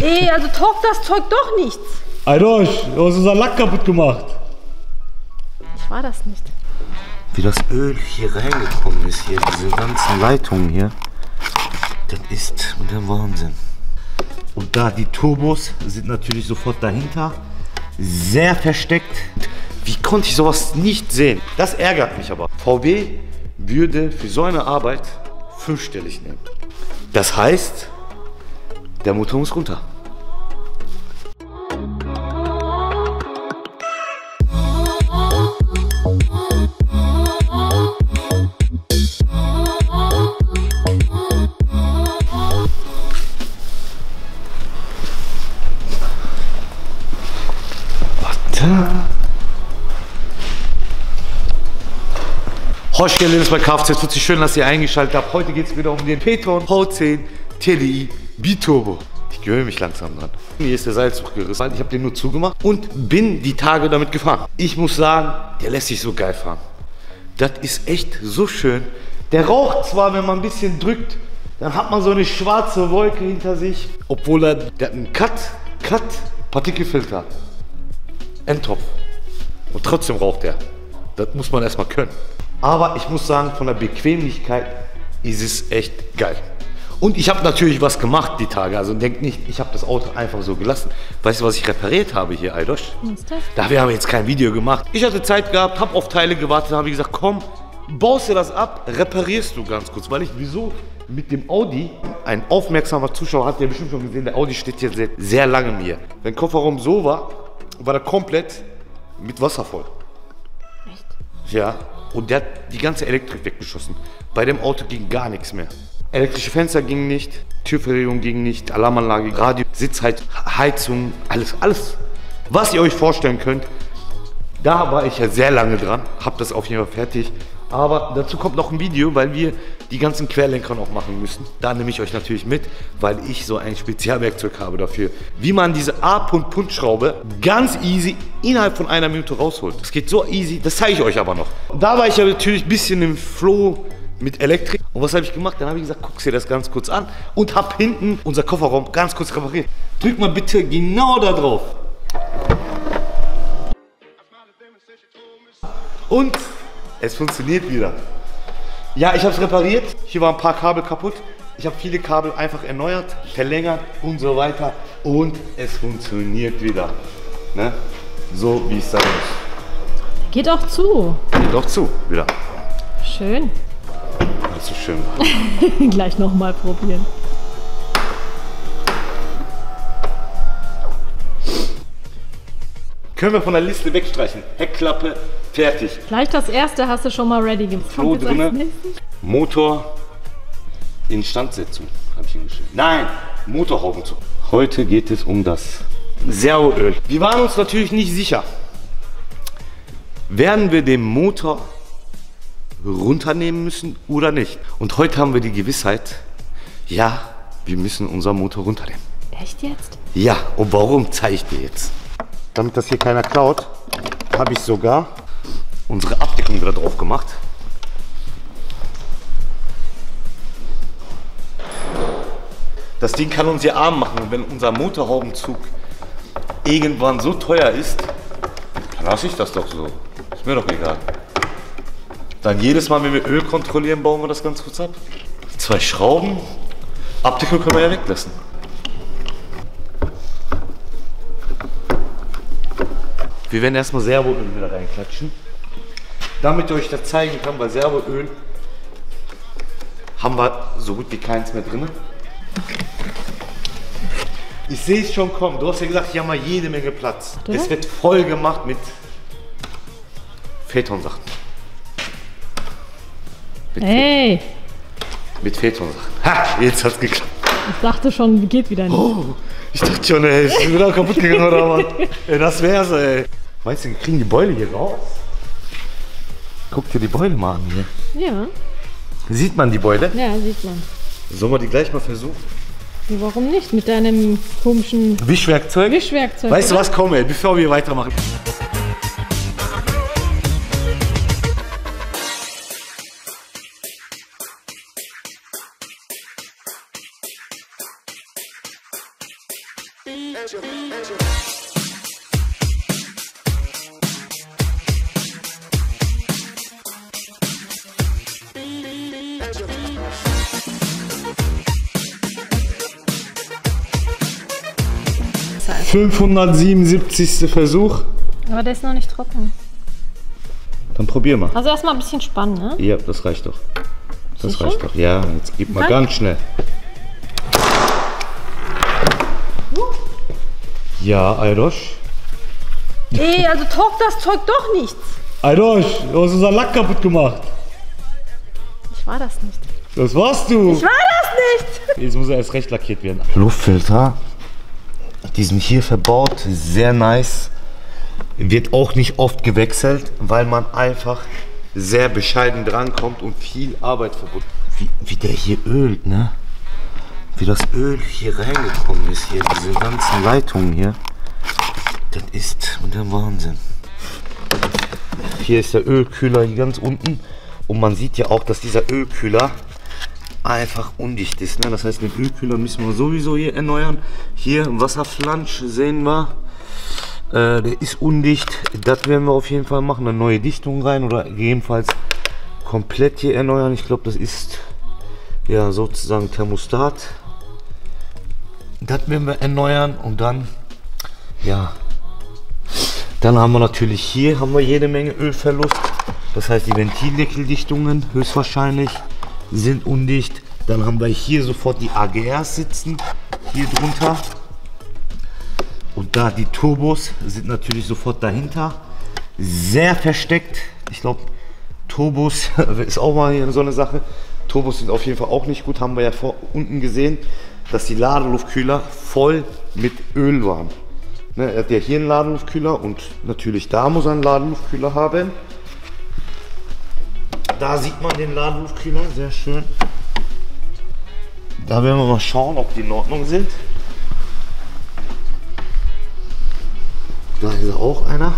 Ey, also taugt das Zeug doch nichts. Eidosch, du hast unser Lack kaputt gemacht. Ich war das nicht. Wie das Öl hier reingekommen ist, hier, diese ganzen Leitungen hier. Das ist der Wahnsinn. Und da die Turbos sind natürlich sofort dahinter. Sehr versteckt. Wie konnte ich sowas nicht sehen? Das ärgert mich aber. VW würde für so eine Arbeit fünfstellig nehmen. Das heißt, der Motor muss runter. Hoschke ist bei Kfz 40 schön, dass ihr eingeschaltet habt. Heute geht es wieder um den Petron V10 TDI Biturbo. Ich gewöhne mich langsam dran. Hier ist der Seilzug gerissen. Ich habe den nur zugemacht und bin die Tage damit gefahren. Ich muss sagen, der lässt sich so geil fahren. Das ist echt so schön. Der raucht zwar, wenn man ein bisschen drückt, dann hat man so eine schwarze Wolke hinter sich. Obwohl er, der hat einen Cut, Cut, Partikelfilter. Endtopf. Und trotzdem raucht er. Das muss man erstmal können. Aber ich muss sagen, von der Bequemlichkeit ist es echt geil. Und ich habe natürlich was gemacht die Tage. Also denkt nicht, ich habe das Auto einfach so gelassen. Weißt du, was ich repariert habe hier, Eidosch? Was ist das? Dafür haben wir jetzt kein Video gemacht. Ich hatte Zeit gehabt, habe auf Teile gewartet, habe gesagt, komm, baust du das ab, reparierst du ganz kurz. Weil ich wieso mit dem Audi, ein aufmerksamer Zuschauer hat ja bestimmt schon gesehen, der Audi steht hier seit sehr langem hier. Wenn der Kofferraum so war, war er komplett mit Wasser voll. Echt? Ja, und der hat die ganze Elektrik weggeschossen. Bei dem Auto ging gar nichts mehr. Elektrische Fenster gingen nicht, Türverriegelung ging nicht, Alarmanlage, Radio, Sitzheizung, alles, alles. Was ihr euch vorstellen könnt, da war ich ja sehr lange dran, hab das auf jeden Fall fertig. Aber dazu kommt noch ein Video, weil wir die ganzen Querlenker noch machen müssen. Da nehme ich euch natürlich mit, weil ich so ein Spezialwerkzeug habe dafür. Wie man diese A-Punkt-Punkt-Schraube ganz easy innerhalb von einer Minute rausholt. Das geht so easy, das zeige ich euch aber noch. Da war ich ja natürlich ein bisschen im Flow mit Elektrik. Und was habe ich gemacht? Dann habe ich gesagt, guck dir das ganz kurz an und habe hinten unser Kofferraum ganz kurz repariert. Drück mal bitte genau da drauf. Und es funktioniert wieder. Ja, ich habe es repariert. Hier waren ein paar Kabel kaputt. Ich habe viele Kabel einfach erneuert, verlängert und so weiter. Und es funktioniert wieder. Ne? So wie es sein muss. Geht auch zu. Geht doch zu, wieder. Schön. So schön. Gleich nochmal probieren. Können wir von der Liste wegstreichen. Heckklappe, fertig. Gleich das erste hast du schon mal ready gemacht. Drinne. Motor Instandsetzung, habe ich hingeschrieben. Nein, Motorhaubenzug. Heute geht es um das Servoöl. Wir waren uns natürlich nicht sicher. Werden wir den Motor runternehmen müssen oder nicht? Und heute haben wir die Gewissheit, ja, wir müssen unseren Motor runternehmen. Echt jetzt? Ja, und warum zeige ich dir jetzt? Damit das hier keiner klaut, habe ich sogar unsere Abdeckung wieder drauf gemacht. Das Ding kann uns hier arm machen und wenn unser Motorhaubenzug irgendwann so teuer ist, dann lasse ich das doch so. Ist mir doch egal. Dann jedes Mal, wenn wir Öl kontrollieren, bauen wir das ganz kurz ab. Zwei Schrauben, Abdeckung können wir ja weglassen. Wir werden erstmal Servoöl wieder reinklatschen. Damit ich euch das zeigen kann, weil Servoöl haben wir so gut wie keins mehr drin. Ich sehe es schon kommen. Du hast ja gesagt, hier haben wir jede Menge Platz. Ja. Es wird voll gemacht mit Phaeton-Sachen. Mit, Ey, mit Phaeton-Sachen. Ha, jetzt hat's geklappt. ich dachte schon, geht wieder nicht. Oh, ich dachte schon, ey, ist wieder kaputt gegangen oder was? Ey, das wär's, ey. Meinst du, wir kriegen die Beule hier raus? Guck dir die Beule mal an hier. Ja, Sieht man die Beule? ja, sieht man. Sollen wir die gleich mal versuchen? Warum nicht? Mit deinem komischen Wischwerkzeug? Wischwerkzeug. Weißt du was, komm ey, bevor wir weitermachen. ...577. Versuch. Aber der ist noch nicht trocken. Dann probier mal. Also erstmal ein bisschen spannen, ne? Ja, das reicht doch. Das Sicher? reicht doch. Ja, jetzt gib mal Nein. ganz schnell. Ja, Aydosch. Ey, also taugt das Zeug doch nichts. Aydosch, du hast unseren Lack kaputt gemacht. Ich war das nicht. Das warst du. Ich war das nicht. Jetzt muss er erst recht lackiert werden. Luftfilter. Die sind hier verbaut. Sehr nice. Wird auch nicht oft gewechselt, weil man einfach sehr bescheiden drankommt und viel Arbeit verbunden. Wie, wie der hier ölt, ne? Wie das Öl hier reingekommen ist, hier, diese ganzen Leitungen hier. Das ist der Wahnsinn. Hier ist der Ölkühler hier ganz unten. Und man sieht ja auch, dass dieser Ölkühler einfach undicht ist. Ne? Das heißt, den Ölkühler müssen wir sowieso hier erneuern. Hier Wasserflansch sehen wir. Äh, der ist undicht. Das werden wir auf jeden Fall machen. Eine neue Dichtung rein oder gegebenenfalls komplett hier erneuern. Ich glaube, das ist ja sozusagen Thermostat. Das werden wir erneuern und dann ja dann haben wir natürlich hier haben wir jede Menge Ölverlust. Das heißt, die Ventildeckeldichtungen höchstwahrscheinlich sind undicht. Dann haben wir hier sofort die AGRs sitzen, hier drunter. Und da die Turbos sind natürlich sofort dahinter. Sehr versteckt. Ich glaube, Turbos ist auch mal hier so eine Sache. Turbos sind auf jeden Fall auch nicht gut. Haben wir ja vor unten gesehen, dass die Ladeluftkühler voll mit Öl waren. Ne, er hat ja hier einen Ladeluftkühler und natürlich da muss er einen Ladeluftkühler haben. Da sieht man den Ladeluftkühler, sehr schön. Da werden wir mal schauen, ob die in Ordnung sind. Da ist auch einer.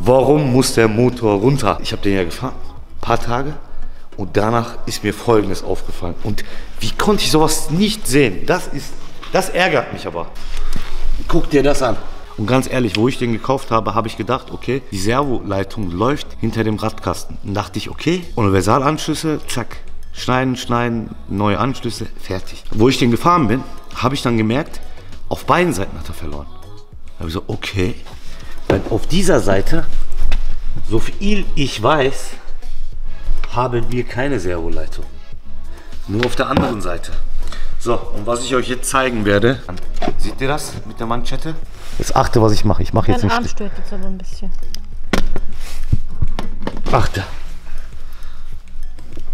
Warum muss der Motor runter? Ich habe den ja gefahren, ein paar Tage. Und danach ist mir Folgendes aufgefallen. Und wie konnte ich sowas nicht sehen? Das ist, das ärgert mich aber. Guck dir das an. Und ganz ehrlich, wo ich den gekauft habe, habe ich gedacht, okay, die Servoleitung läuft hinter dem Radkasten. Dann dachte ich, okay, Universalanschlüsse, zack, schneiden, schneiden, neue Anschlüsse, fertig. Wo ich den gefahren bin, habe ich dann gemerkt, auf beiden Seiten hat er verloren. Da habe ich so, okay, weil auf dieser Seite, so viel ich weiß, haben wir keine Servoleitung. Nur auf der anderen Seite. So, und was ich euch jetzt zeigen werde, seht ihr das mit der Manschette? Jetzt achte, was ich mache. Ich mache jetzt Dein Arm nicht. stört jetzt aber ein bisschen. Achte.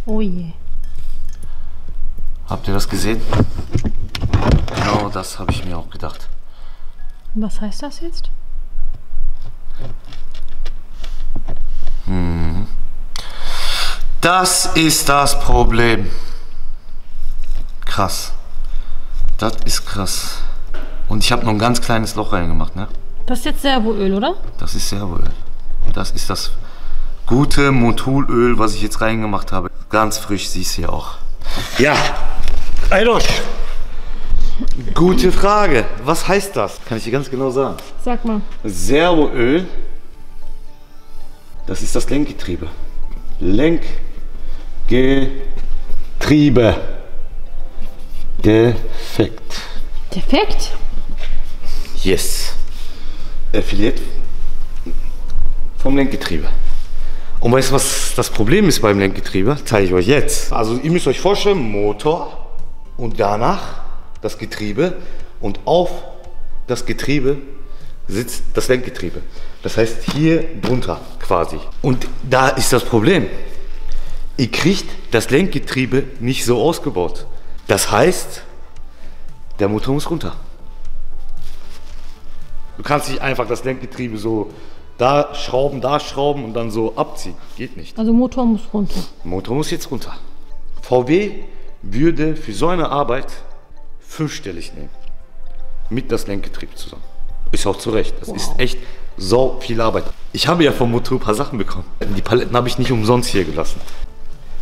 Oh je. Habt ihr das gesehen? Genau das habe ich mir auch gedacht. Was heißt das jetzt? Das ist das Problem. Krass. Das ist krass. Und ich habe noch ein ganz kleines Loch reingemacht, ne? Das ist jetzt Servoöl, oder? Das ist Servoöl. Das ist das gute Motulöl, was ich jetzt reingemacht habe. Ganz frisch, siehst du ja auch. Ja, Eidosch. Gute Frage. Was heißt das? Kann ich dir ganz genau sagen. Sag mal. Servoöl, das ist das Lenkgetriebe. Lenkgetriebe. Defekt. Defekt? Yes. Affiliate vom Lenkgetriebe. Und weißt du, was das Problem ist beim Lenkgetriebe? Zeige ich euch jetzt. Also ihr müsst euch vorstellen, Motor und danach das Getriebe und auf das Getriebe sitzt das Lenkgetriebe. Das heißt hier drunter quasi. Und da ist das Problem. Ihr kriegt das Lenkgetriebe nicht so ausgebaut. Das heißt, der Motor muss runter. Du kannst nicht einfach das Lenkgetriebe so da schrauben, da schrauben und dann so abziehen. Geht nicht. Also Motor muss runter. Motor muss jetzt runter. VW würde für so eine Arbeit fünfstellig nehmen. Mit das Lenkgetriebe zusammen. Ist auch zu Recht. Das ist echt so viel Arbeit. Ich habe ja vom Motor ein paar Sachen bekommen. Die Paletten habe ich nicht umsonst hier gelassen.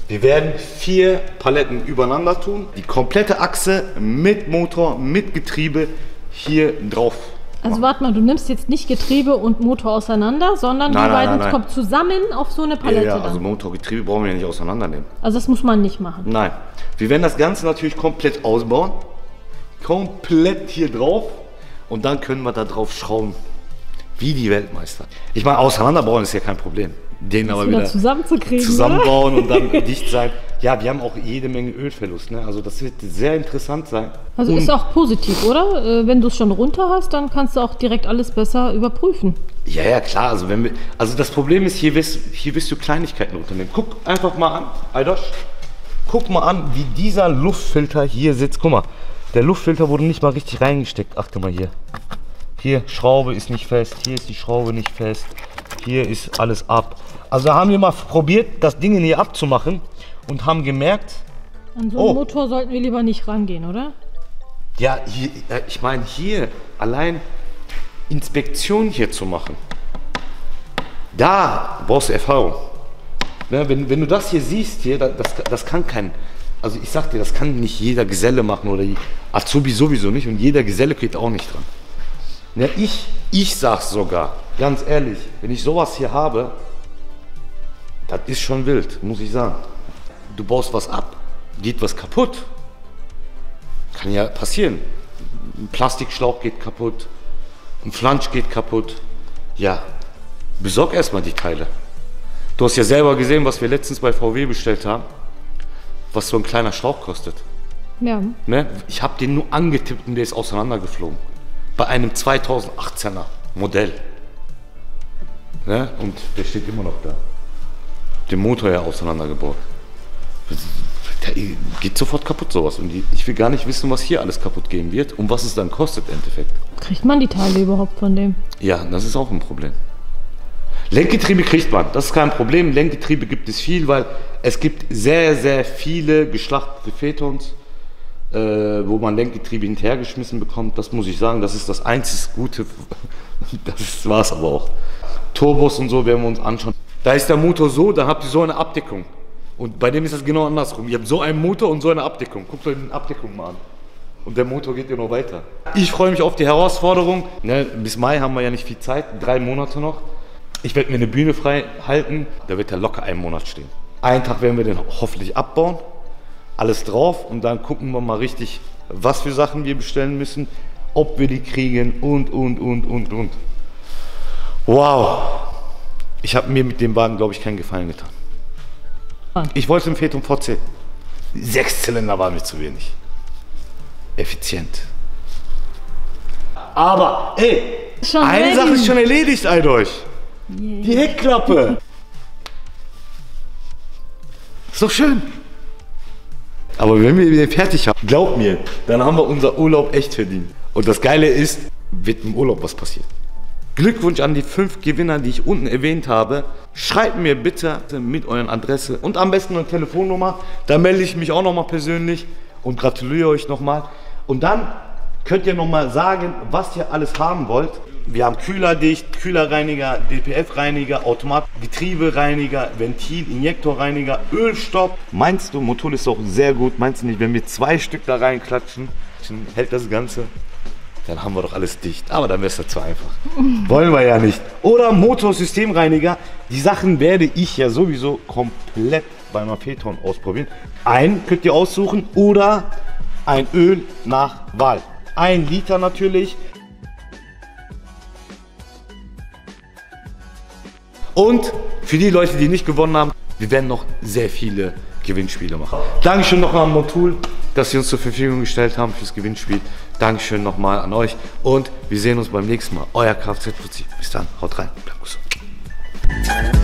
Wir werden vier Paletten übereinander tun. Die komplette Achse mit Motor, mit Getriebe hier drauf. Also warte mal, du nimmst jetzt nicht Getriebe und Motor auseinander, sondern Nein, die beiden kommen zusammen auf so eine Ja, Palette ja, dann. also Motor, Getriebe brauchen wir ja nicht auseinandernehmen. Also das muss man nicht machen. Nein. Wir werden das Ganze natürlich komplett ausbauen. Komplett hier drauf. Und dann können wir da drauf schrauben. Wie die Weltmeister. Ich meine, auseinanderbauen ist ja kein Problem. Den aber wieder wieder zusammenzukriegen, oder? zusammenbauen und dann dicht sein. Ja, wir haben auch jede Menge Ölverlust. Ne? Also das wird sehr interessant sein. Also Und- ist auch positiv, oder? Äh, Wenn du es schon runter hast, dann kannst du auch direkt alles besser überprüfen. Ja, ja, klar. Also, wenn wir, also das Problem ist, hier wirst, hier wirst du Kleinigkeiten unternehmen. Guck einfach mal an, Aidosh. Guck mal an, wie dieser Luftfilter hier sitzt. Guck mal, der Luftfilter wurde nicht mal richtig reingesteckt. Achte mal hier. Hier, Schraube ist nicht fest. Hier ist die Schraube nicht fest. Hier ist alles ab. Also haben wir mal probiert, das Ding hier abzumachen und haben gemerkt, An so Oh. einen Motor sollten wir lieber nicht rangehen, oder? Ja, hier, äh, ich meine, hier allein Inspektion hier zu machen, da brauchst du Erfahrung. Ne, wenn, wenn du das hier siehst, hier, da- das, das kann kein, also ich sag dir, das kann nicht jeder Geselle machen oder die Azubi sowieso nicht und jeder Geselle geht auch nicht dran. Ne, ich, ich sag's sogar, ganz ehrlich, wenn ich sowas hier habe, das ist schon wild, muss ich sagen. Du baust was ab, geht was kaputt, kann ja passieren. Ein Plastikschlauch geht kaputt, ein Flansch geht kaputt. Ja, besorg erstmal die Teile. Du hast ja selber gesehen, was wir letztens bei VW bestellt haben, was so ein kleiner Schlauch kostet. Ja. Ne? Ich habe den nur angetippt und der ist auseinandergeflogen. Bei einem 2018er Modell. Ne? Und der steht immer noch da. Den Motor ja auseinandergebaut. Der geht sofort kaputt sowas. Und ich will gar nicht wissen, was hier alles kaputt gehen wird und was es dann kostet im Endeffekt. Kriegt man die Teile überhaupt von dem? Ja, das ist auch ein Problem. Lenkgetriebe kriegt man, das ist kein Problem. Lenkgetriebe gibt es viel, weil es gibt sehr, sehr viele geschlachtete Phaetons, äh, wo man Lenkgetriebe hinterhergeschmissen bekommt. Das muss ich sagen, das ist das einzig Gute. Das war es aber auch. Turbos und so werden wir uns anschauen. Da ist der Motor so, dann habt ihr so eine Abdeckung. Und bei dem ist das genau andersrum. Ihr habt so einen Motor und so eine Abdeckung. Guckt euch die Abdeckung mal an. Und der Motor geht ja noch weiter. Ich freue mich auf die Herausforderung. Ne, bis Mai haben wir ja nicht viel Zeit, drei Monate noch. Ich werde mir eine Bühne frei halten, da wird er locker einen Monat stehen. Einen Tag werden wir den hoffentlich abbauen, alles drauf und dann gucken wir mal richtig, was für Sachen wir bestellen müssen, ob wir die kriegen und, und, und, und, und. Wow. Ich habe mir mit dem Wagen, glaube ich, keinen Gefallen getan. Ich wollte einen Phaeton VC. Sechs Zylinder waren mir zu wenig. Effizient. Aber, ey, Schon eine ready. Sache ist schon erledigt, Eideuch. Die Heckklappe. Ist doch schön. Aber wenn wir den fertig haben, glaub mir, dann haben wir unser Urlaub echt verdient. Und das Geile ist, wird im Urlaub was passiert. Glückwunsch an die fünf Gewinner, die ich unten erwähnt habe. Schreibt mir bitte mit euren Adresse und am besten eine Telefonnummer. Da melde ich mich auch nochmal persönlich und gratuliere euch nochmal. Und dann könnt ihr nochmal sagen, was ihr alles haben wollt. Wir haben Kühlerdicht, Kühlerreiniger, DPF-Reiniger, Automat, Getriebereiniger, Ventil, Injektorreiniger, Ölstopp. Meinst du, Motul ist auch sehr gut. Meinst du nicht, wenn wir zwei Stück da reinklatschen, hält das Ganze? Dann haben wir doch alles dicht. Aber dann wäre es ja zu einfach. Wollen wir ja nicht. Oder Motorsystemreiniger. Die Sachen werde ich ja sowieso komplett bei Mapheton ausprobieren. Ein könnt ihr aussuchen oder ein Öl nach Wahl. Ein Liter natürlich. Und für die Leute, die nicht gewonnen haben, wir werden noch sehr viele Gewinnspiele machen. Dankeschön nochmal an Motul, dass Sie uns zur Verfügung gestellt haben fürs Gewinnspiel. Dankeschön nochmal an euch und wir sehen uns beim nächsten Mal. Euer Kfz-Prinzip. Bis dann, haut rein, bleibt gesund.